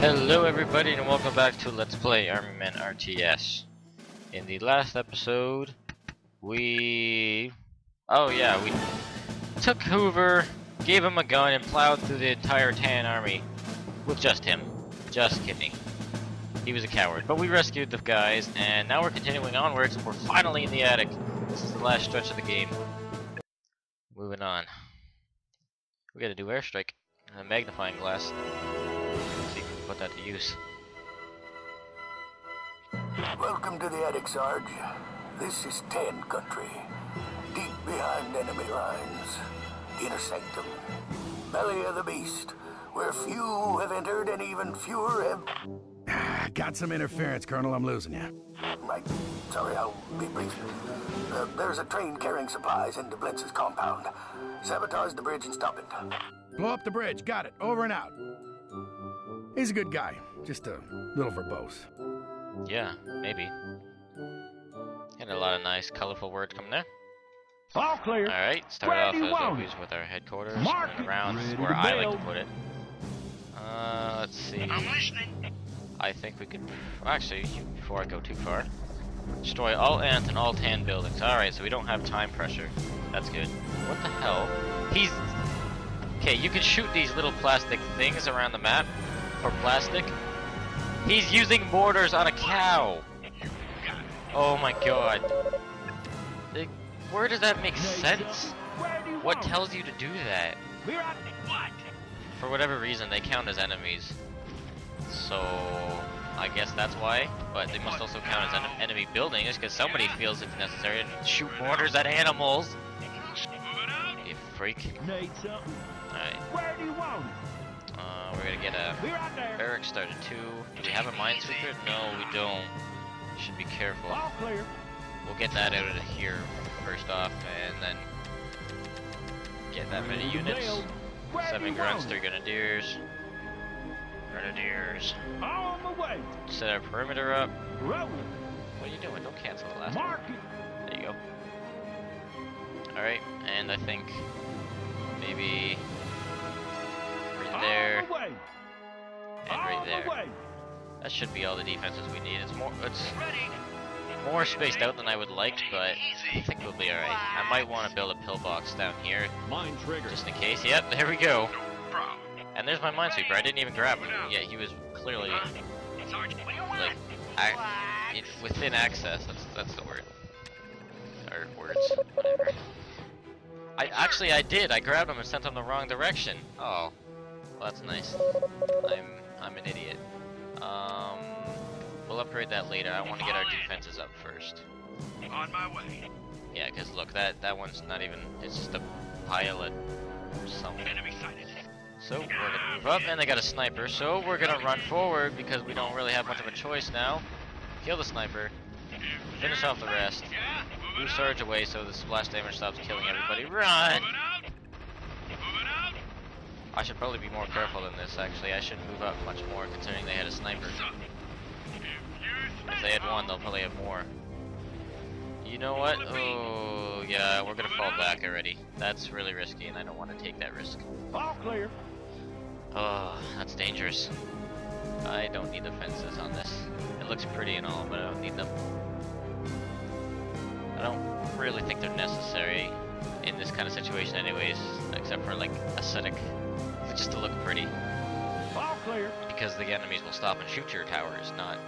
Hello everybody and welcome back to Let's Play Army Men RTS. In the last episode, we... Oh yeah, we took Hoover, gave him a gun, and plowed through the entire Tan army with just him. Just kidding. He was a coward. But we rescued the guys, and now we're continuing onwards, and we're finally in the attic. This is the last stretch of the game. Moving on. We gotta do airstrike. And a magnifying glass. Put that to use. Welcome to the attic, Sarge. This is Tan Country. Deep behind enemy lines. Inner sanctum. Belly of the beast. Where few have entered and even fewer have... Got some interference, Colonel. I'm losing you. Right. Sorry, I'll be brief. Uh, there's a train carrying supplies into Blitz's compound. Sabotage the bridge and stop it. Blow up the bridge. Got it. Over and out. He's a good guy. Just a little verbose. Yeah, maybe. And a lot of nice, colorful words coming there. All clear. Alright, start Where off do you as always with our headquarters. Mark going it. around this is where I like to put it. Uh, let's see. I think we could. Actually, before I go too far, destroy all ant and all tan buildings. Alright, so we don't have time pressure. That's good. What the hell? He's. Okay, you can shoot these little plastic things around the map for plastic. He's using mortars on a cow. Oh my god. Like, where does that make sense? Where do you What tells you to do that? We're at what? For whatever reason, they count as enemies. So, I guess that's why. But they must also count as en enemy buildings, because somebody feels it's necessary to shoot mortars at animals. You freak. Alright, uh, we're gonna get a out there. started too. Do we have a minesweeper? No, we don't. Should be careful. We'll get that out of here first off, and then get that many units. Seven grunts, three grenadiers. Grenadiers. On the way. Set our perimeter up. Rolling. What are you doing? Don't cancel the last one. Mark it. There you go. Alright, and I think maybe there On the way. and right there. That should be all the defenses we need. It's more it's more spaced out than I would like, but I think we'll be alright. I might want to build a pillbox down here Mine trigger. just in case. Yep, there we go. And there's my minesweeper. I didn't even grab him. Yeah, he was clearly like ac- it, within access. That's that's the word. Or words, whatever. I actually I did. I grabbed him and sent him the wrong direction. Oh, well, that's nice. I'm I'm an idiot. Um, we'll upgrade that later. I want to get our defenses up first. On my way. Yeah, cause look, that that one's not even. It's just a pile of something. So we're gonna move up, and they got a sniper. So we're gonna run forward because we don't really have much of a choice now. Kill the sniper, finish off the rest? Move surge away so the splash damage stops killing everybody. Run! Moving out. Moving out. I should probably be more careful than this. Actually, I should move up much more considering they had a sniper. If they had one, they'll probably have more. You know what? Oh yeah, we're gonna fall back already. That's really risky, and I don't want to take that risk. All clear. Oh, that's dangerous. I don't need the fences on this. It looks pretty and all, but I don't need them. I don't really think they're necessary in this kind of situation anyways, except for like aesthetic, just to look pretty. All clear. Because the enemies will stop and shoot your towers, not,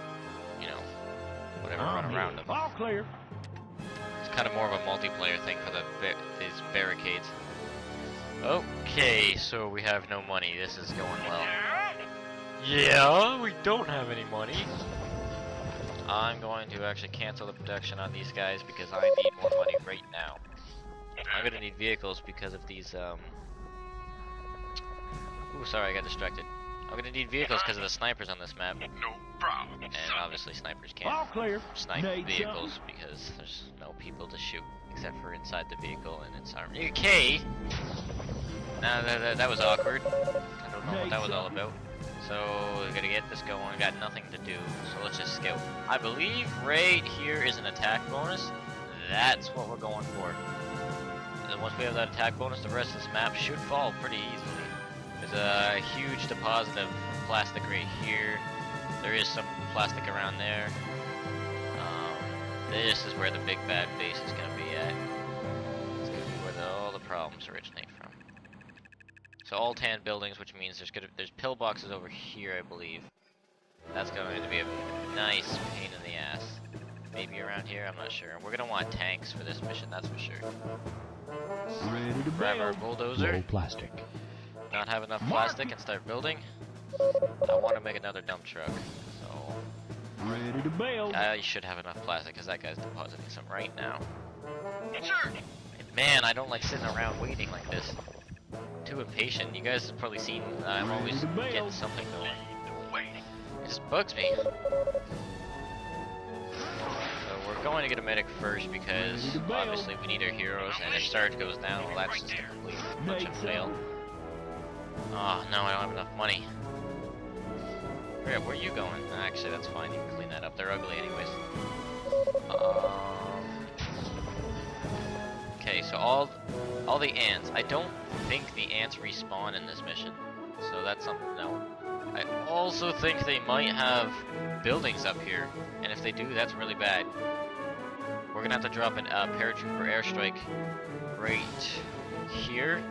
you know, whatever, I'm run here. around them. All clear. It's kind of more of a multiplayer thing for the ba these barricades. Okay, so we have no money. This is going well. Yeah, we don't have any money. I'm going to actually cancel the production on these guys because I need more money right now. I'm gonna need vehicles because of these, um... Ooh, sorry, I got distracted. I'm gonna need vehicles because of the snipers on this map. No problem. And obviously snipers can't All clear. snipe Need vehicles because there's no people to shoot except for inside the vehicle and its armor. Okay! Now that, that, that was awkward. I don't know what that was all about. So we're gonna get this going. We got nothing to do, so let's just scout. I believe right here is an attack bonus. That's what we're going for. And once we have that attack bonus, the rest of this map should fall pretty easily. There's a huge deposit of plastic right here. There is some plastic around there. Um, this is where the big bad base is gonna be at. It's gonna be where the, all the problems originate from. So all tan buildings, which means there's gonna there's pillboxes over here, I believe. That's going to be a nice pain in the ass. Maybe around here, I'm not sure. We're gonna want tanks for this mission, that's for sure. Ready to Grab our bulldozer, Roll plastic. not have enough plastic, and start building. I want to make another dump truck, so Ready to build. I should have enough plastic because that guy's depositing some right now. Sir, man, I don't like sitting around waiting like this. Too impatient. You guys have probably seen I'm always Ready to build. getting something going. lead the way. It just bugs me. Going to get a medic first because obviously we need our heroes, and if Sarge goes down, well that's just a complete bunch of fail. Oh no, I don't have enough money. Where, where are you going? Actually, that's fine. You can clean that up. They're ugly anyways. Um, Okay, so all all the ants. I don't think the ants respawn in this mission, so that's something to know. I also think they might have buildings up here, and if they do, that's really bad. We're gonna have to drop a uh, paratrooper airstrike right here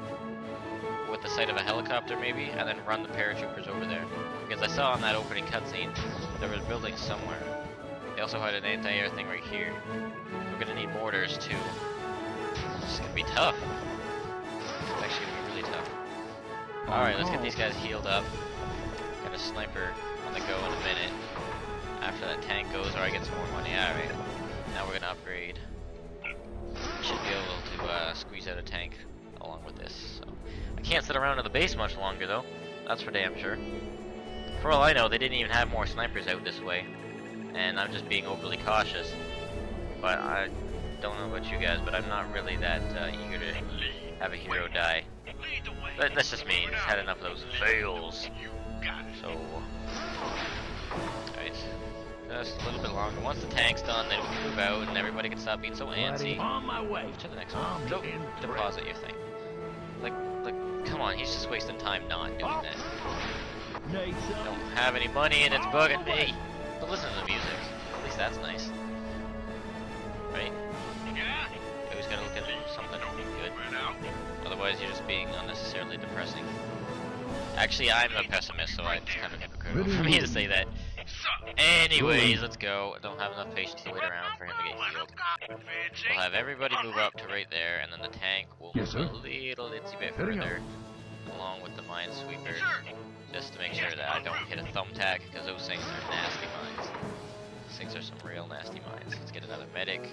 with the sight of a helicopter maybe, and then run the paratroopers over there. Because I saw on that opening cutscene, there was buildings somewhere. They also had an anti-air thing right here. We're gonna need mortars too. It's gonna be tough. It's actually gonna be really tough. Alright, let's get these guys healed up. Got a sniper on the go in a minute. After that tank goes, or I get some more money. Alright. Now we're gonna upgrade. Should be able to uh, squeeze out a tank along with this. So. I can't sit around in the base much longer though. That's for damn sure. For all I know, they didn't even have more snipers out this way. And I'm just being overly cautious. But I don't know about you guys, but I'm not really that uh, eager to have a hero die. That, that's just me. Just had enough of those fails. So, just a little bit longer. Once the tank's done, then we can move out, and everybody can stop being so antsy. On my way. Move to the next I'm one. Go in deposit your thing. Like, like, come on, he's just wasting time not doing that. Need. Don't have any money, and it's bugging me. But listen to the music. At least that's nice. Right? Yeah. Always gotta look at something good. Moving out. Otherwise, you're just being unnecessarily depressing. Actually, I'm a pessimist, so it's kind of hypocritical for me to say that. Sup? Anyways, let's go. I don't have enough patience to wait around for him to get Let 'em healed. We'll have everybody move up to right there, and then the tank will Yes, move sir. a little itsy bit Heading up. further, along with the minesweeper, just to make sure that I don't hit a thumbtack, because those things are nasty mines. Those things are some real nasty mines. Let's get another medic,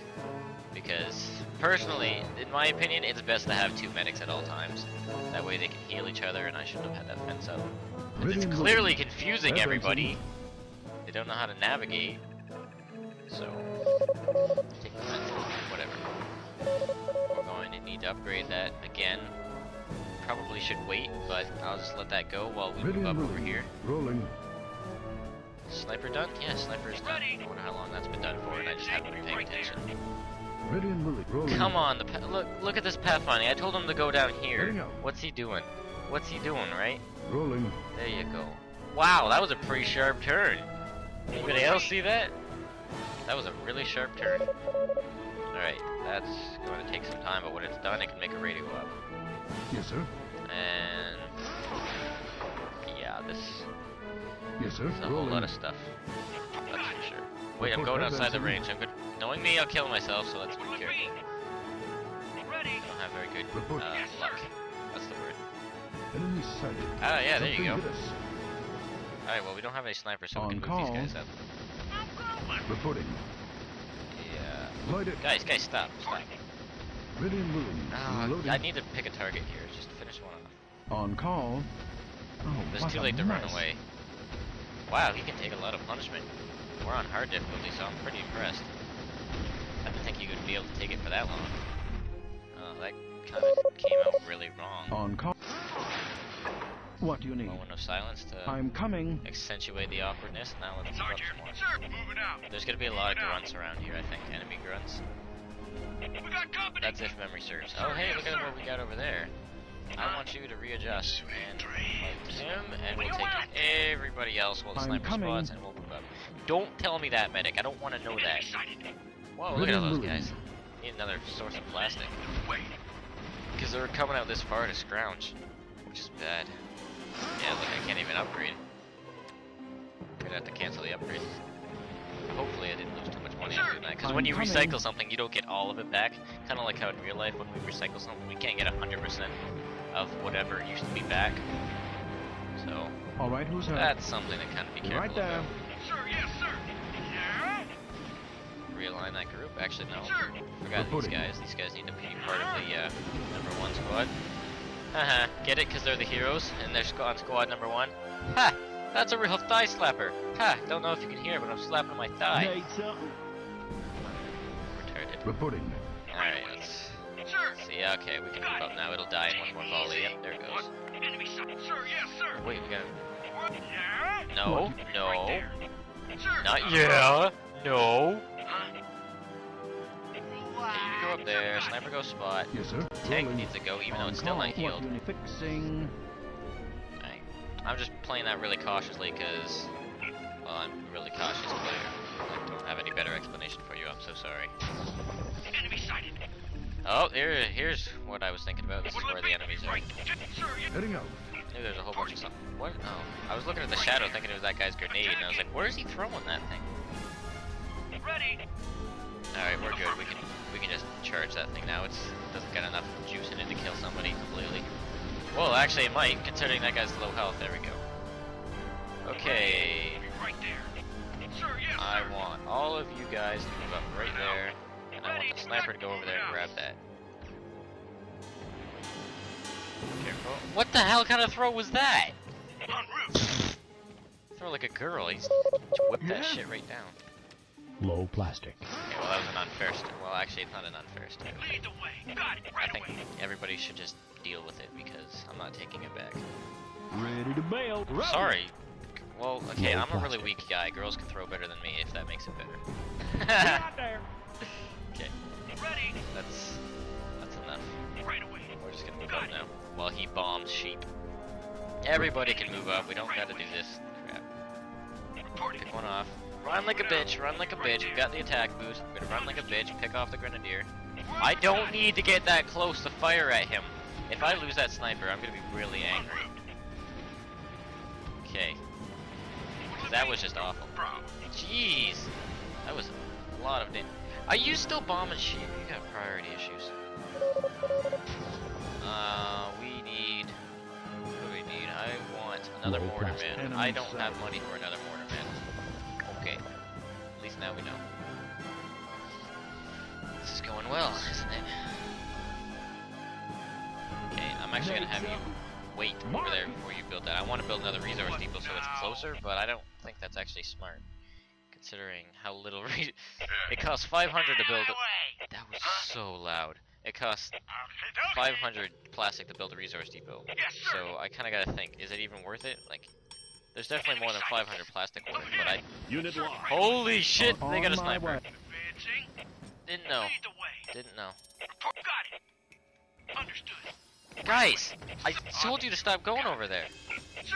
because personally, in my opinion, it's best to have two medics at all times. That way they can heal each other, and I shouldn't have had that fence up. Ready It's clearly confusing That everybody. Don't know how to navigate. So, take the fence whatever. We're going to need to upgrade that again. Probably should wait, but I'll just let that go while we Ready move up over here. Rolling. Sniper done? Yeah, sniper's done. I wonder how long that's been done for, and I just haven't been paying attention. Ready and moving. Rolling. Come on, the pa- look, look at this pathfinding. I told him to go down here. What's he doing? What's he doing, right? Rolling. There you go. Wow, that was a pretty sharp turn. Anybody else see that? That was a really sharp turn. Alright, that's going to take some time, but when it's done, it can make a radio up. Yes, sir. And... Yeah, this Yes, sir. is a whole lot of stuff. That's for sure. Wait, I'm going outside the range. I'm good. Knowing me, I'll kill myself, so let's be careful. I don't have very good uh, luck. That's the word. Ah, yeah, there you go. Something hit us. Alright, well, we don't have any snipers, so we can move call. these guys up. Reporting. Yeah. It. Guys, guys, stop, stop. Moving. Ah, I need to pick a target here. Just finish one off. On call. Oh, It's too late to run away. Wow, he can take a lot of punishment. We're on hard difficulty, so I'm pretty impressed. I didn't think he would be able to take it for that long. Oh, that kind of came out really wrong. On call. What do you need? Moment of silence to I'm coming. accentuate the awkwardness. Now let's move up Sergeant. some more. Sir. Moving out. There's gonna be a lot of grunts around here, I think. Enemy grunts. We got company. That's if memory serves. Oh, hey, look at what we got over there. I want you to readjust and fight him, and we'll take everybody else while the I'm sniper coming. spots, and we'll move up. Don't tell me that, medic. I don't want to know that. Whoa, look at all those guys. Need another source of plastic. Because they're coming out this far to scrounge, which is bad. Yeah, look, I can't even upgrade. I'm gonna have to cancel the upgrade. Hopefully, I didn't lose too much money on doing that. Because when you coming. recycle something, you don't get all of it back. Kind of like how in real life, when we recycle something, we can't get 100% of whatever used to be back. So, All right, who's hurt? that's something to kind of be careful right there. about. Sir, yes, sir. Yeah? Realign that group. Actually, no. Sir. Forgot these Reporting. guys. These guys need to be part of the uh, number one squad. Haha, get it? Because they're the heroes, and they're squ- on squad number one. Ha! That's a real thigh slapper. Ha! Don't know if you can hear, but I'm slapping my thigh. Need? Retarded. Reporting. Alright, let's see. Okay, we can move up now. It'll die in one more volley. Yep, there it goes. Sir, yes, sir. Wait, we gotta. No, no. Not yeah. No. Huh? Okay, you go up there. Sniper go spot. Yes, sir. Tank needs to go, even though it's still not healed. What fixing? Alright. I'm just playing that really cautiously because, well, I'm a really cautious player. I don't have any better explanation for you. I'm so sorry. Enemy sighted. Oh, here, here's what I was thinking about. This is where the enemies are. Right. Sir, yes. Heading out. I knew there's a whole bunch of stuff. What? Oh, I was looking at the shadow, thinking it was that guy's grenade, and I was like, where is he throwing that thing? Ready. All right, we're good. We can we can just charge that thing now. It's doesn't get enough juice in it to kill somebody completely. Well, actually, it might, considering that guy's low health. There we go. Okay, Right there. Sir, yes, I sir. want all of you guys to move up right there, and I want the sniper to go over there and grab that. Careful. What the hell kind of throw was that? Throw like a girl. He's whipped that shit right down. Low plastic. Okay, well that was an unfair st- Well, actually, it's not an unfair start. Lead the way. Got it. I think away. everybody should just deal with it because I'm not taking it back. Ready to bail. Roll. Sorry. Well, okay, No I'm a really weak guy. Girls can throw better than me if that makes it better. there. okay, Ready. that's that's enough. Right away. We're just gonna move up now while he bombs sheep. Everybody can move up. We don't gotta do this crap. Pick one off. Run like a bitch. Run like a bitch. We've got the attack boost. We're gonna run like a bitch. Pick off the grenadier. I don't need to get that close to fire at him. If I lose that sniper, I'm gonna be really angry. Okay. That was just awful. Jeez. That was a lot of damage. Are you still bombing sheep? You got priority issues. Uh, we need. What do we need? I want another plastic. mortarman. I don't have money for another now we know. This is going well, isn't it? Okay, I'm actually gonna have you wait over there before you build that. I want to build another resource depot so it's closer, but I don't think that's actually smart, considering how little re- it costs 500 to build. It. That was so loud. It costs 500 plastic to build a resource depot. So I kind of gotta think, is it even worth it? Like, there's definitely more than 500 plastic worth, but I. Unit lost. Holy shit! On They got a sniper. Advancing. Didn't know. Lead the way. Didn't know. Report. Got it. Understood. Guys, I told you to stop going over there. Sir.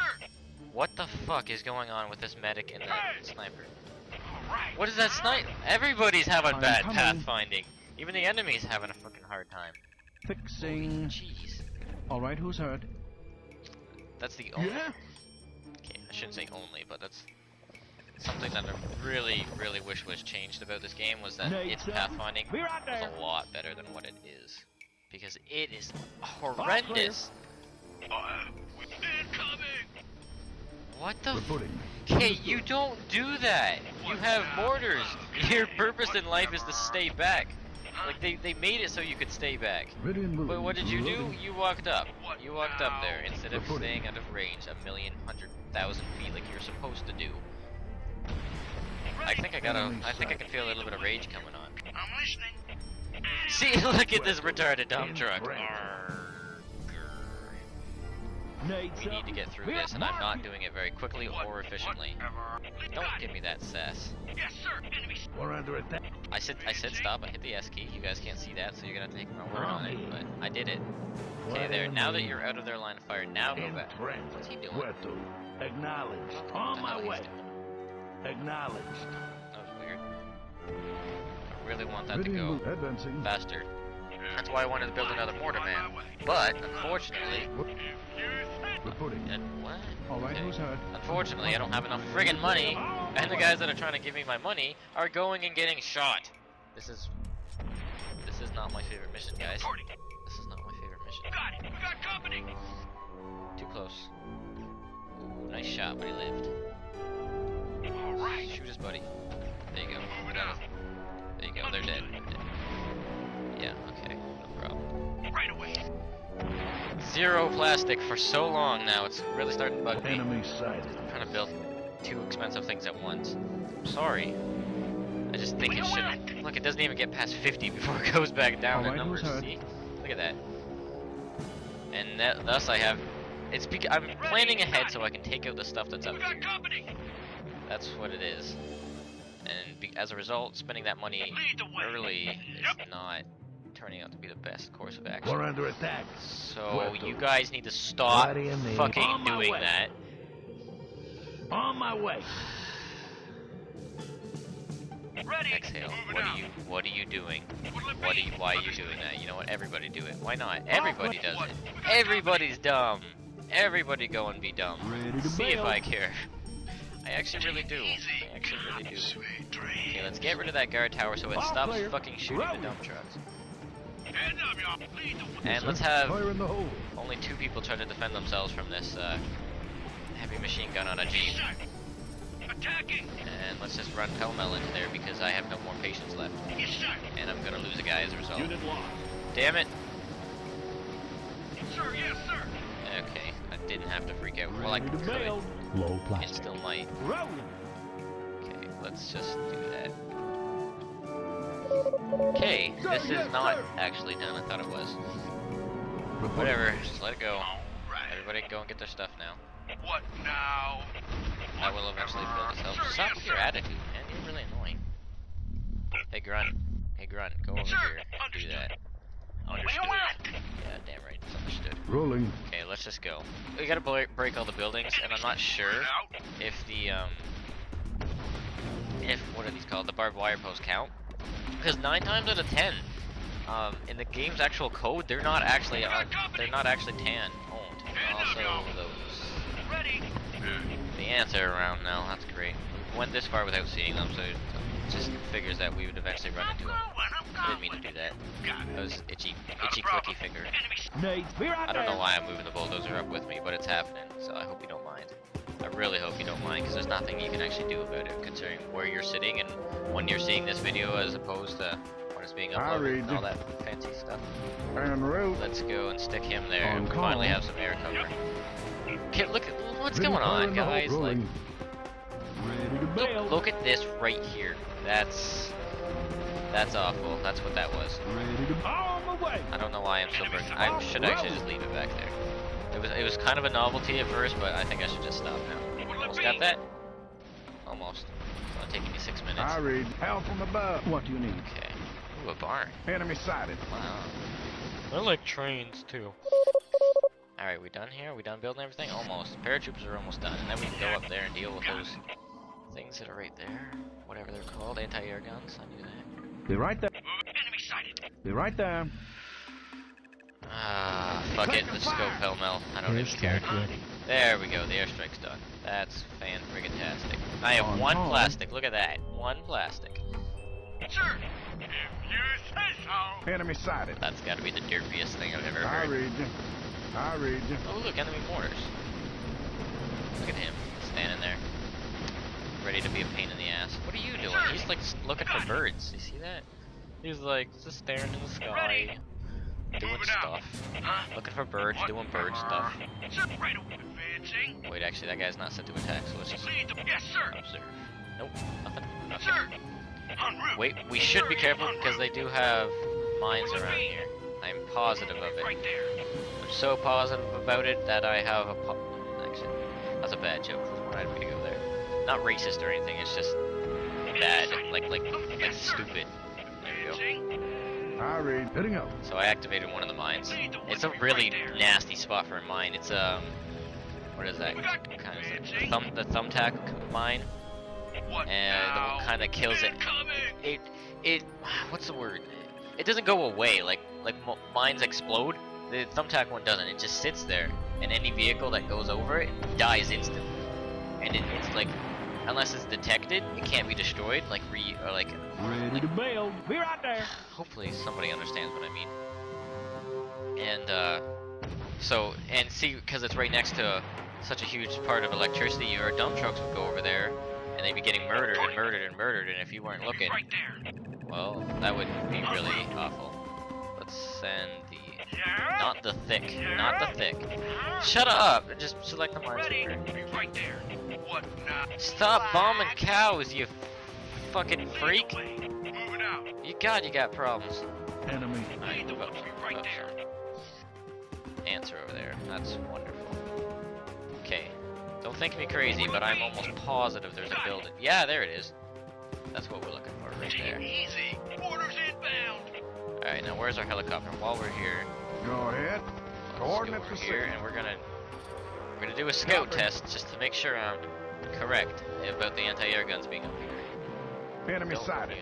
What the fuck is going on with this medic and the sniper? All right. What is that snipe? Everybody's having I'm bad coming. pathfinding. Even the enemy's having a fucking hard time. Fixing. Jeez. All right, who's hurt? That's the only. Yeah. Okay, I shouldn't say only, but that's something that I really, really wish was changed about this game was that Need its pathfinding Be right was a lot better than what it is. Because it is horrendous. What the Reporting. Okay, you don't do that. You have mortars. Your purpose in life is to stay back. Like they, they made it so you could stay back. Ready and moving. But what did you do? You walked up. You walked up there instead of staying out of range a million hundred thousand feet like you're supposed to do. I think I got a. I think I can feel a little bit of rage coming on. I'm listening. See, look at this retarded dump truck. Right. Arrgh. Need We need to get through this, and I'm not doing it very quickly or efficiently. Don't give me that sass. Yes, sir. Enemy. We're under attack. I said I said stop. I hit the S key. You guys can't see that, so you're gonna have to take my word on it. But I did it. Okay, there. Now that you're out of their line of fire, now go back. What's he doing? Where to? Acknowledged. On my way. Acknowledged. That was weird. I really want that to go and move. Advancing. faster. That's why I wanted to build another mortar man. But unfortunately, Reporting. and what? All right, Okay. who's hurt? Unfortunately, I don't have enough friggin' money, and the guys that are trying to give me my money are going and getting shot. This is this is not my favorite mission, guys. This is not my favorite mission. Got it. We got company. Too close. Ooh, nice shot, but he lived. All right. Shoot his buddy. There you go. Moving out. There you go. They're dead. They're dead. Yeah. Okay. No problem. Right away. Zero plastic for so long now. It's really starting to bug me. Enemy sighted. I'm trying to build two expensive things at once. I'm sorry. I just think it should. Look, it doesn't even get past 50 before it goes back down in numbers. See? Look at that. And that, thus I have. It's bec I'm planning ahead so I can take out the stuff that's up here. That's what it is. And be as a result, spending that money Lead the way. early is not turning out to be the best course of action. We're under attack. So Where to? you guys need to stop What do you mean? fucking On doing way. that. On my way. Ready. Exhale. Moving What out. are you what are you doing? What'll it What are you why are you doing that? You know what? Everybody do it. Why not? Everybody does it. Everybody's dumb. Everybody go and be dumb. See if. I care. I actually really do. I actually really do. Okay, let's get rid of that guard tower so it stops fucking shooting the Rolling. dump trucks. And let's have Fire in the hole. only two people try to defend themselves from this uh, heavy machine gun on a jeep. Attacking. And let's just run pell mell into there because I have no more patience left. And I'm gonna lose a guy as a result. Damn it! Sir, yes, sir. Okay, I didn't have to freak out. Well, I could. bail. Low and still might. Okay, let's just do that. Okay, this is not actually done. I thought it was. Whatever, just let it go. Everybody go and get their stuff now. What now? I will eventually build itself. Sir, Stop with your attitude, man. You're really annoying. Hey Grunt. Hey Grunt, go over Sir, here and do that. You Understood. want? Yeah, damn right. It's understood. Rolling. Okay, let's just go. We gotta break all the buildings, and I'm not sure if the um if what are these called the barbed wire posts count because nine times out of ten um in the game's actual code they're not actually uh, they're not actually tan toned also those Ready. the ants are around now that's great we went this far without seeing them so it just figures that we would eventually run into them I'm didn't mean to do that Got that was itchy itchy problem. clicky finger Enemy. Nate, be right I don't know why I'm moving the bulldozer up with me, but it's happening, so I hope you don't mind. I really hope you don't mind, because there's nothing you can actually do about it, considering where you're sitting and when you're seeing this video as opposed to when it's being I uploaded and all that fancy stuff. And route. Let's go and stick him there. On we finally have some air cover. Okay, look at what's Ready, going on, in the hole. guys. Like, Rolling. Ready to bail. look, look at this right here. That's that's awful. That's what that was. Ready to on my way. I don't know why I'm so broken. I should actually just leave it back there. It was it was kind of a novelty at first, but I think I should just stop now. Almost got that? Almost. It's only taking me six minutes. I read. Help from above. What do you need? Okay. Ooh, a barn. Enemy sighted. Wow. I like trains too. Alright, we done here? We done building everything? Almost. Paratroopers are almost done, and then we can go up there and deal with those things that are right there. Whatever they're called, anti-air guns. I knew that. Be right there. Enemy sighted. Be right there. Ah, fuck it. Let's just go pell mell. I don't even care. There we go. The airstrike's done. That's fan friggin' tastic. I have On one plastic. Look at that. One plastic. Sir. If you say so. Enemy sighted. That's got to be the derpiest thing I've ever heard. I read you. I read you. Oh, look, enemy mortars. Look at him, standing there. Ready to be a pain in the ass. What are you doing? He's like looking for birds. You see that? He's like just staring in the sky, doing stuff. Huh? Looking for birds, doing bird stuff. Right away. Wait, actually, that guy's not set to attack, so let's just Yes, sir. observe. Nope, nothing. nothing. Sir. Wait, we should be careful because they do have mines around here. I'm positive of it. Right there. I'm so positive about it that I have a po- actually that's a bad joke. I mean to go there. Not racist or anything. It's just bad, like like like stupid. I read. Heading out. So I activated one of the mines. The It's a really nasty spot for a mine. It's um, what is that? What kind of is it? The thumb the thumbtack mine, What and the now? one kind of kills it. Incoming. It it what's the word? It doesn't go away like like mines explode. The thumbtack one doesn't. It just sits there, and any vehicle that goes over it dies instantly. And it, it's like, unless it's detected, it can't be destroyed. Like re or like Ready to build. Be right there. hopefully somebody understands what I mean. And uh, so and see because it's right next to such a huge part of electricity, your dump trucks would go over there, and they'd be getting murdered and murdered and murdered. And if you weren't looking, Right there. well, that would be really awful. Let's send the not the thick, not the thick. Shut up! Just select the minesweeper. Right there. What now? Stop bombing cows, you fucking freak! Moving out. You God, you got problems. Enemy. Lead the way. Oops, Be right oops, there. Answer over there. That's wonderful. Okay. Don't think me crazy, but I'm almost positive there's a building. Yeah, there it is. That's what we're looking for right Take it there. easy. Orders inbound. Alright, now where's our helicopter? While we're here, Go ahead. let's go Coordinates over here and we're gonna we're gonna do a scout Copy. test just to make sure I'm correct about the anti-air guns being up here. Enemy Don't sighted.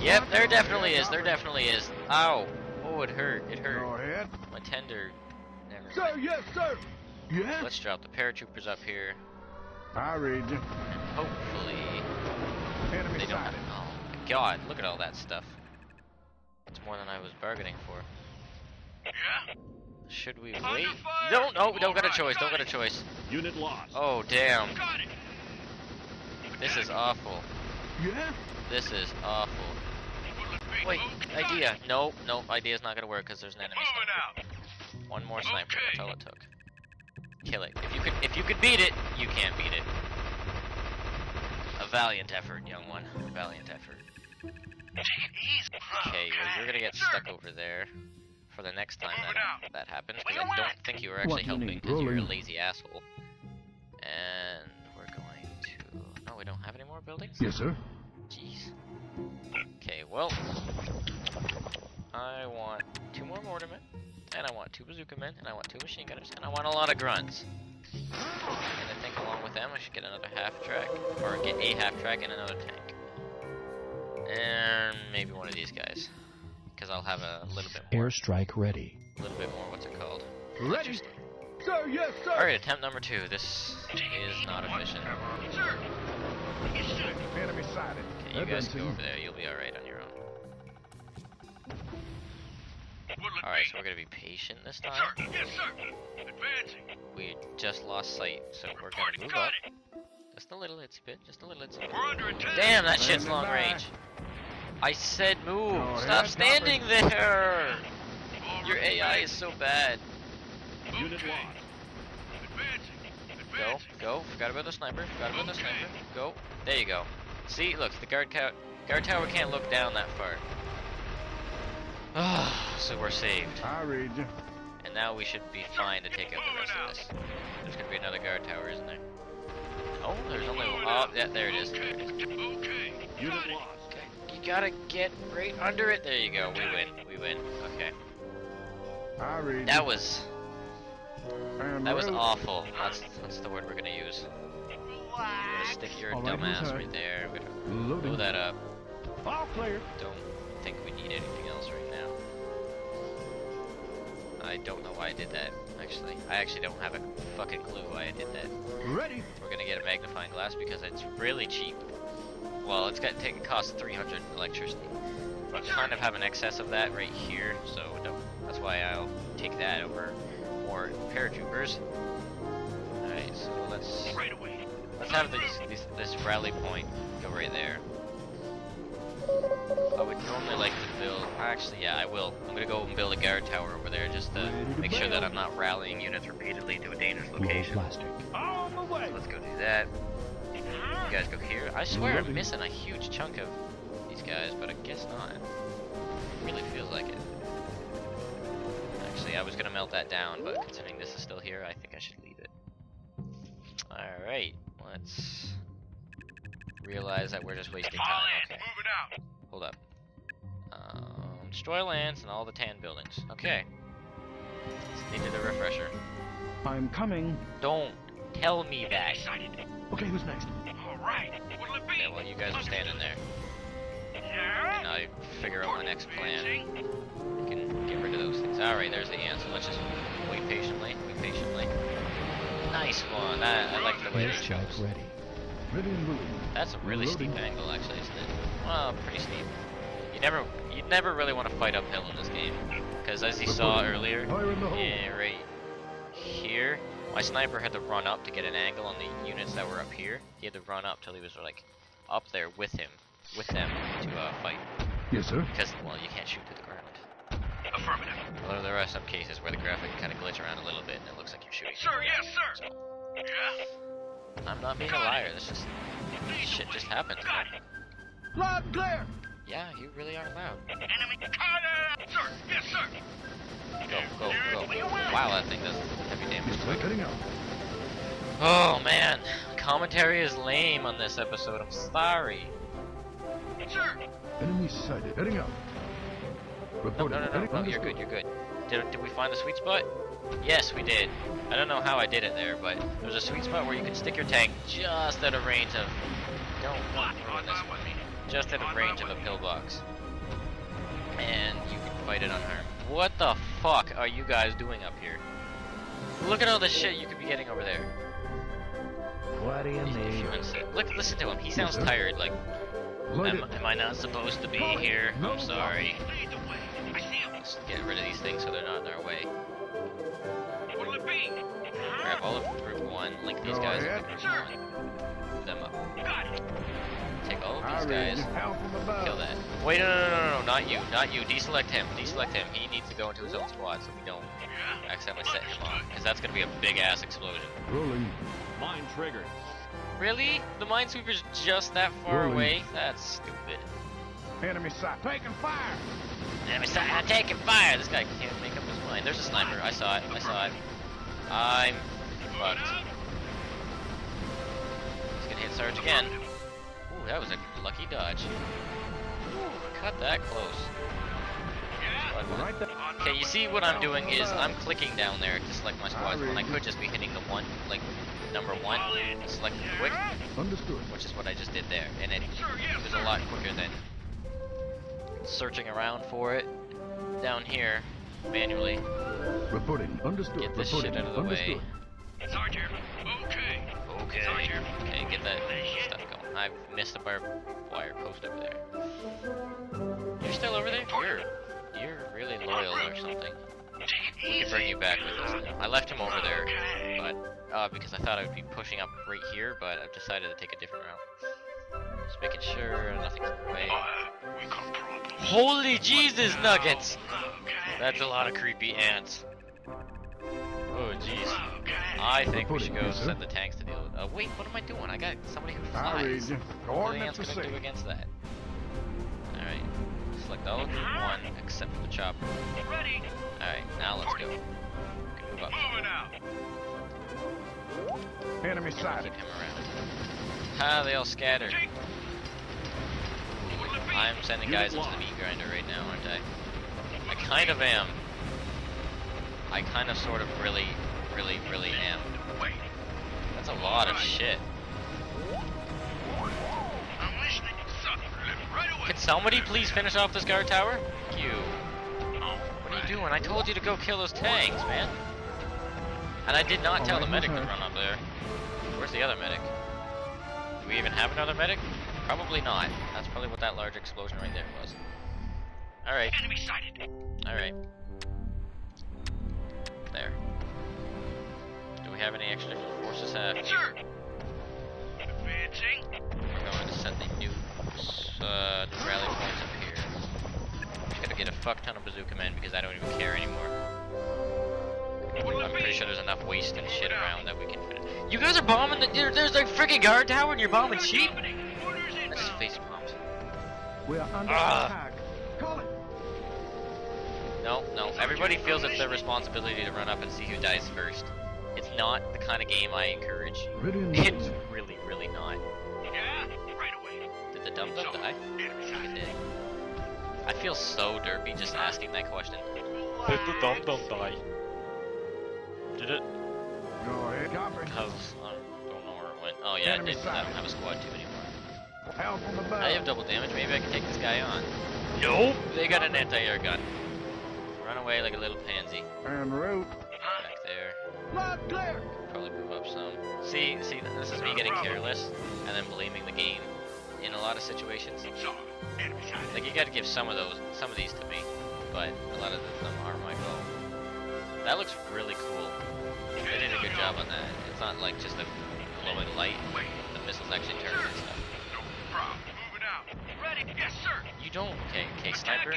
Yep, there definitely is. There definitely is. Ow! Oh, it hurt. It hurt. Go ahead. My tender. Never Sir, mind. yes, sir. Yes. Let's drop the paratroopers up here. I read you. And hopefully Enemy they don't. sighted. Oh my god! Look at all that stuff. It's more than I was bargaining for. Yeah. Should we wait? fire! Don't. No, don't got a Alright, choice. Don't got got a choice. Unit lost. Oh damn! Got it. This is awful. Yeah. This is awful. What'll it be? Wait, Okay. idea. Nope, nope. Idea's not gonna work because there's an enemy. Moving sniper. out. One more sniper. That's all it took. Kill it. If you could, if you could beat it, you can't beat it. A valiant effort, young one. A valiant effort. Take it easy. Okay, well you're gonna get stuck over there for the next time that that happens. Because I don't think you were actually you helping need? because you're a lazy asshole. And we're going to. No, we don't have any more buildings. Yes, sir. Jeez. Okay, well, I want two more mortarmen, and I want two bazooka men, and I want two machine gunners, and I want a lot of grunts. And I think along with them, I should get another half track, or get a half track and another tank, and maybe one of these guys, because I'll have a little bit more, Airstrike ready. a little bit more. What's it called? Ready. Electricity. Sir, yes, sir. All right, attempt number two. This is not efficient. Sir. Yes, sir. Enemy sighted. Okay, you guys go over there. You'll be all right on your own. All right, so we're gonna be patient this time. Yes, sir. Advancing. We just lost sight, so we're gonna Report. move up. Just a little itsy bit, just a little itsy bit. We're under attack. Damn, that shit's long range. I said move. Go Stop ahead, standing there. Your AI is so bad. Unit Okay. lost. Go, go. Forgot about the sniper. Forgot about the sniper. Go. There you go. See, look, the guard tower. Guard tower can't look down that far. Ah, so we're saved, I read you. and now we should be fine to take out the rest of this. There's gonna be another guard tower, isn't there? Oh, there's only one. Oh, yeah, there it is. There it is. Okay. Unit lost. Gotta get right under it. There you go. We win. We win. Okay. I read That was that was awful. That's that's the word we're gonna use. We're gonna stick your oh, right, dumbass right there. We're gonna blow that up. All clear. Don't think we need anything else right now. I don't know why I did that. Actually, I actually don't have a fucking clue why I did that. Ready. We're gonna get a magnifying glass because it's really cheap. Well, it's got take it costs 300 electricity. But I kind of have an excess of that right here, so don't, that's why I'll take that over more paratroopers. Alright, so let's Right away. let's have this, this this rally point go right there. I would normally like to build. Actually, yeah, I will. I'm gonna go and build a guard tower over there just to make sure that. I'm not rallying units repeatedly to a dangerous location. plastic. On the way. So let's go do that. You guys go here. I swear I'm missing a huge chunk of these guys, but I guess not. Really feels like it. Actually, I was gonna melt that down, but considering this is still here, I think I should leave it. Alright, let's realize that we're just wasting time. Okay, hold up. Um, destroy lands and all the tan buildings. Okay. Needed a refresher. I'm coming. Don't tell me that. Okay, who's next? You guys are standing there. And I figure out my next plan. Advancing. We can get rid of those things. Alright, there's the answer. let's just wait patiently, wait patiently. Nice one. That, I like the way they chose. ready. Ready and moving. That's a really Reloading. steep angle, actually, isn't it? Well, pretty steep. You never, you never really want to fight uphill in this game, because as you saw earlier, Fire in the hole. yeah, right here, my sniper had to run up to get an angle on the units that were up here. He had to run up till he was like up there with him, with them to uh, fight, Yes, sir. because well, you can't shoot through the ground. Affirmative. Although there are some cases where the graphic kind of glitch around a little bit and it looks like you're shooting. Sir, yes, sir. So, Yeah. I'm not being a liar. This just shit just happened. Got it. Loud and clear. Yeah, you really are loud. Enemy contact. Sir, yes, sir. Go, go, go. Wow, that thing does heavy damage Yes, sir. quick. Heading out. Oh man, commentary is lame on this episode. I'm sorry. Enemy sighted. Heading out. No, no, no, no, no. You're good. You're good. Did, did we find the sweet spot? Yes, we did. I don't know how I did it there, but there's a sweet spot where you can stick your tank just out of range of. Don't ruin this one. just out of range of a pillbox. And you can fight it unharmed. What the fuck are you guys doing up here? Look at all the shit you could be getting over there. What do you you insist- Look, listen to him. He sounds tired. Like, am, am I not supposed to be here? I'm sorry. Lead the way. I see him. Let's get rid of these things so they're not in our way. What'll it be? Grab all of group one, link these guys group one, move them up. Got it. Take all of these guys. you. Down from above. Kill that. Wait, no, no, no, no, no, not you, not you. Deselect him. Deselect him. He needs to go into his own squad so we don't accidentally set him off, because that's gonna be a big ass explosion. Rolling. Mine triggered. Really? The minesweeper's just that far Rolling. away? That's stupid. Enemy side Taking fire. Enemy side, I'm uh, taking fire! This guy can't make up his mind. There's a sniper. I saw it. I saw it. I'm fucked. He's gonna hit Sarge again. Ooh, that was a lucky dodge. Ooh, cut that close. Yeah. Squad one. Right there. On my Okay, you see what I'm doing is I'm clicking down there to select my squads when I could just be hitting the one, like number one, select quick, Understood. which is what I just did there, and it was a lot quicker than searching around for it down here manually. Reporting. Understood. Get this Reporting. shit out of the way. Sergeant. Okay. Okay, Sergeant. okay, get that I've missed the barbed wire post over there. You're still over there? You're, you're really loyal or something. We can bring you back with us. I left him over there, but uh, because I thought I would be pushing up right here, but I've decided to take a different route. Just making sure nothing's in the way. Holy Jesus nuggets! That's a lot of creepy ants. Jeez. I think we should go Reporting, yes, sir. send the tanks to deal with. Uh, wait, what am I doing? I got somebody who I read flies. you. What are the ants gonna do against that? Alright. Select all of group one except for the chopper. Ready. Alright, now let's go. Move up. Moving out. Enemy Keep sighted. him around. Ah, they all scattered. Take. What'll it be? I'm sending guys into the meat grinder right now, aren't I? I kind of am. I kind of sort of really, really, really am. That's a lot of shit. I'm listening. Sir, right away. Can somebody please finish off this guard tower? Thank you. What are you doing? I told you to go kill those tanks, man. And I did not tell the medic to run up there. Where's the other medic? Do we even have another medic? Probably not. That's probably what that large explosion right there was. Alright, Enemy sighted. alright. There. Do we have any extra forces uh, Advancing. We're going to set the nukes, uh, the rally points up here. Just gotta get a fuck ton of bazooka men because I don't even care anymore. I'm pretty sure there's enough waste and shit around that we can finish. You guys are bombing the. There, there's like freaking guard tower and you're bombing sheep? Orders That's just face bombs. We are under Ah. attack. Call it. No, no. Everybody feels it's their responsibility to run up and see who dies first. It's not the kind of game I encourage. It's really, really not. Yeah, right away. Did the dum dum die? Enemy It did. I feel so derpy just asking that question. Did the dum dum die? Did it? Go ahead. Copy. Because I don't know where it went. Oh yeah, it didn't. I don't have a squad two anymore. Help on the bow. I have double damage. Maybe I can take this guy on. Nope. They got an anti-air gun. Run away like a little pansy. En route. Back there. Clear. Probably move up some. See, see, this is me getting careless and then blaming the game in a lot of situations. So, enemy sighted. Like you got to give some of those, some of these to me, but a lot of them are my fault. That looks really cool. They did a good job on that. It's not like just a glowing light. The missiles actually turn and stuff. No problem. Moving out. Ready? Yes, sir. You don't, okay, okay, sniper.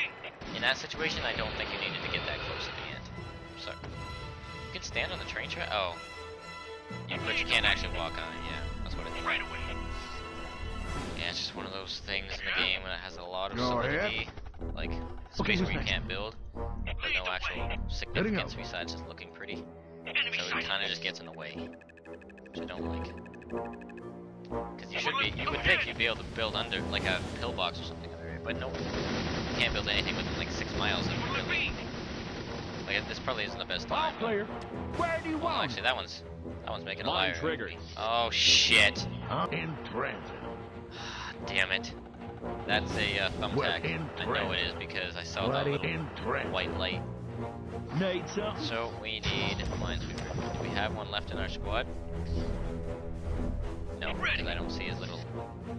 In that situation, I don't think you needed to get that close at the end. So, you can stand on the train track. Oh, you, but you can't actually walk on it. Yeah, that's what it is. Right away. Yeah, it's just one of those things in the game that has a lot of Go ahead. solidity, like space where you can't build, but no actual significance besides just looking pretty. Enemy So it kind of just gets in the way, which I don't like. Because you should be, you would think you'd be able to build under, like a pillbox or something under it, but nope. You can't build anything within like six miles of it, Will it really. be? Like this probably isn't the best All time. but- clear. Where do you Well, want? actually, that one's, that one's making a liar. triggered. Oh shit! I'm in transit. Damn it. That's a uh, thumbtack. I know it is because I saw the Ready little in transit. white light. Need? So we need minesweeper. Do we have one left in our squad? No, because I don't see his little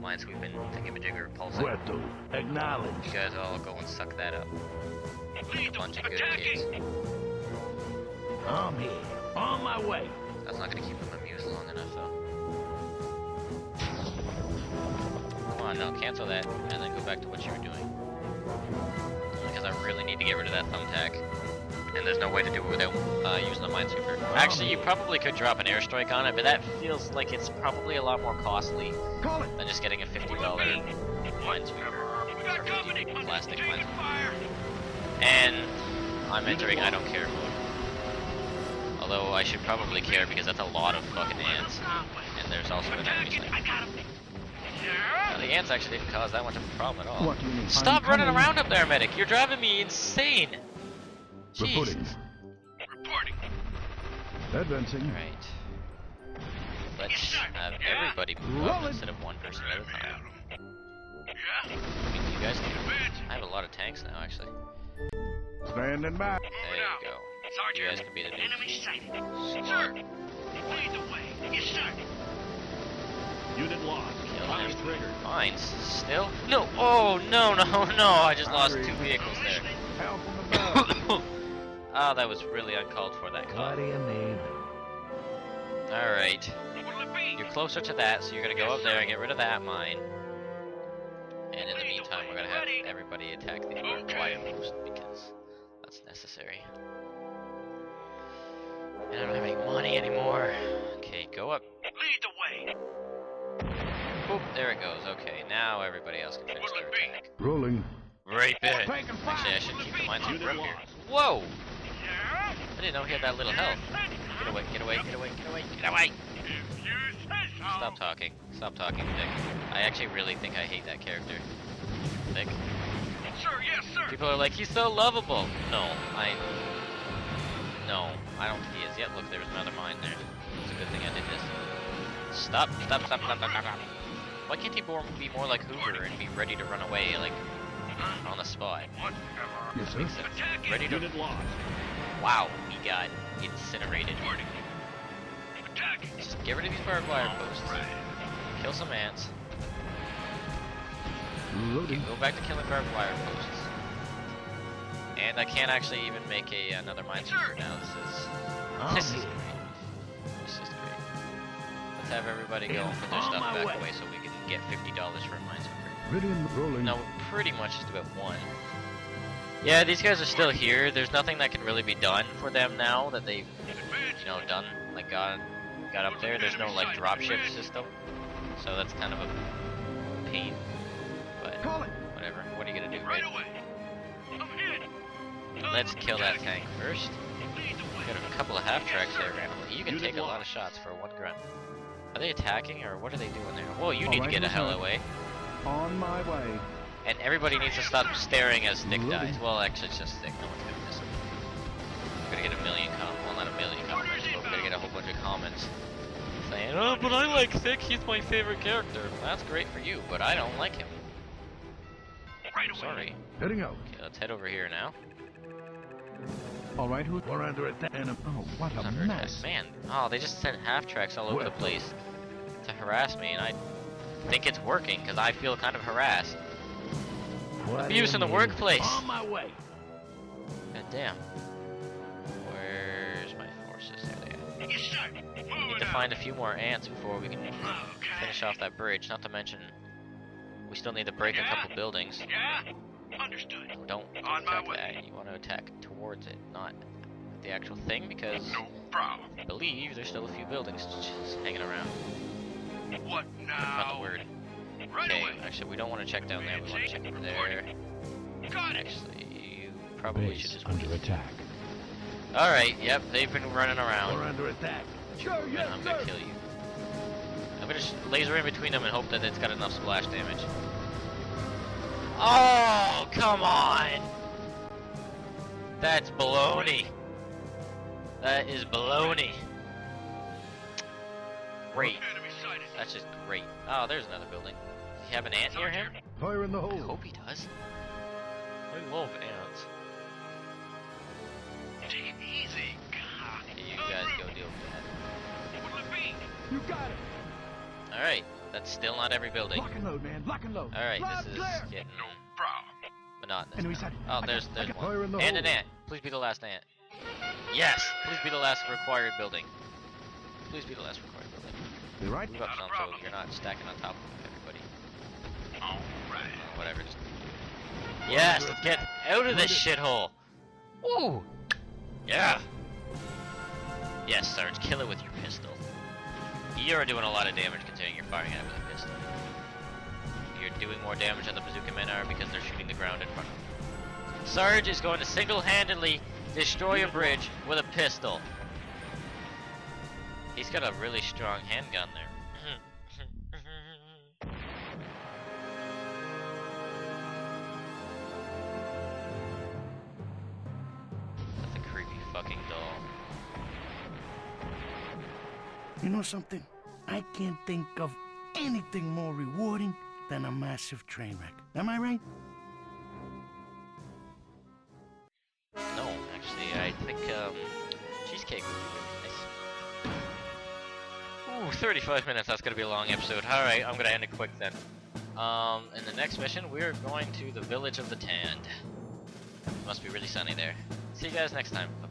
minesweeping thingamajigger pulsing. Puerto. Acknowledge. You guys all go and suck that up. Lead Bunch of good kids. Attacking. I'm here. On my way. That's not gonna keep him amused long enough though. Come on, no, cancel that, and then go back to what you were doing. Because I really need to get rid of that thumbtack. And there's no way to do it without uh, using the minesweeper. Actually, you probably could drop an airstrike on it, but that feels like it's probably a lot more costly Call it. than just getting a $50 minesweeper. We got company. Plastic Taking minesweeper. Fire. And I'm entering I don't care mode. Although I should probably care because that's a lot of fucking ants. And there's also an enemy Attacking. sniper. I got him. Now, the ants actually didn't cause that much of a problem at all. What do you mean? Stop I'm running coming. around up there, medic. You're driving me insane. Reporting. Jeez. Reporting. Advancing. Alright. Let's have everybody move up instead of one person at a time. I mean, you guys can. I have a lot of tanks now, actually. Standing by. There you go. Sergeant. You guys can be the dudes. Enemy sighted. Sir. Lead the way. Yes, sir. Unit lost. Kill Line triggered. Mines still? No. Oh no no no! I just lost two vehicles there. Help on the bow. oh, that was really uncalled for. That call. you need? All right. What'll it be? You're closer to that, so you're gonna go up there and get rid of that mine. And in the meantime, we're gonna have everybody attack the barbed wire post because that's necessary. And I don't have any money anymore. Okay, go up. Lead the way. Boop, there it goes. Okay, now everybody else can finish their attack. Rolling. Right there. Actually, I should keep the mines Unit up here. Whoa! I didn't know he had that little health. Get away, get away, get away, get away, get away! If you say so. Stop talking. Stop talking, Thick. I actually really think I hate that character. Thick. Sir, yes, sir. People are like, he's so lovable. No, I. No, I don't think he is. Yet, look, there was another mine there. It's a good thing I did this. Stop, stop, stop, stop, stop, stop. stop. Why can't he be more like Hoover and be ready to run away, like, on the spot? Whatever. Yes, sir. Makes sense. Ready to. Unit. Wow, he got incinerated. Just get rid of these barbed wire posts. Kill some ants. Okay, Loading. go back to killing barbed wire posts. And I can't actually even make a another minesweeper now. This is I'm this is here. great. This is great. Let's have everybody go and put their stuff back way. away so we can get fifty dollars for a minesweeper. Ready and rolling. No, pretty much just about one. Yeah, these guys are still here. There's nothing that can really be done for them now that they've you know done like got got up there. There's no like dropship system, so that's kind of a pain. Call it. whatever. What are you gonna do, Right right? away. I'm let's kill that tank first. Got a couple of half tracks there, Randall. You can take a lot of shots for one grunt. Are they attacking or what are they doing there? Whoa, you need to get a hell away. On my way. And everybody needs to stop staring as Moving. dies. Well, actually, it's just Thick. No one's gonna miss him. We're gonna get a million com. Well, not a million comments, but we're gonna get a whole bunch of comments saying, "Oh, but I like Thick. He's my favorite character." That's great for you, but I don't like him. Right away. Sorry. Heading out. Okay, let's head over here now. All right, who? We're under attack. And, oh, what a Under attack. mess. Man, oh, they just sent half tracks all over the place to harass me, and I think it's working because I feel kind of harassed. What Abuse in the is- workplace. On my way. God damn. Where's my forces? There they are. Yes, sir. We need to find a few more ants before we can Okay. finish off that bridge. Not to mention, we still need to break a couple buildings. Yeah? Understood. Don't On my attack way. that. You want to attack towards it, not the actual thing, because No problem. I believe there's still a few buildings just hanging around. What Not now? the word. Right Okay, away. actually, we don't want to check down there. We want to check over there. Got it. Actually, you probably should Base just under wait. attack. All right. Yep, they've been running We're around. under attack. Sure, and I'm gonna kill you. I'm gonna sh- laser in between them and hope that it's got enough splash damage. Oh, come on! That's baloney. That is baloney. Great. That's just great. Oh, there's another building. Does he have an ant near him? Fire in the I hole. hope he does. I love ants. Take it easy. God. You guys go deal with What'll it be? You got it. That. Alright, that's still not every building. Lock and load, man. Lock and load. Alright, Loud this is clear. getting No problem. monotonous. Enemy now. Oh, I got- there's I there's got- one. Fire the And hole. an ant. Please be the last ant. Yes! Please be the last required building. Please be the last required building. You're right? Move up Not some so problem. you're not stacking on top of everybody. All right. Uh, whatever, just... Yes! Let's get out of this shithole! Woo! Yeah! Yes, Sarge, kill it with your pistol. You're doing a lot of damage considering you're firing at it with a pistol. You're doing more damage than the bazooka men are because they're shooting the ground in front of them. Sarge is going to single-handedly destroy a bridge with a pistol. He's got a really strong handgun there. Know something? I can't think of anything more rewarding than a massive train wreck. Am I right? No, actually, I think um, cheesecake would be really nice. Ooh, 35 minutes. That's gonna be a long episode. All right, I'm gonna end it quick then. Um, in the next mission, we're going to the village of the Tanned. Must be really sunny there. See you guys next time. Bye.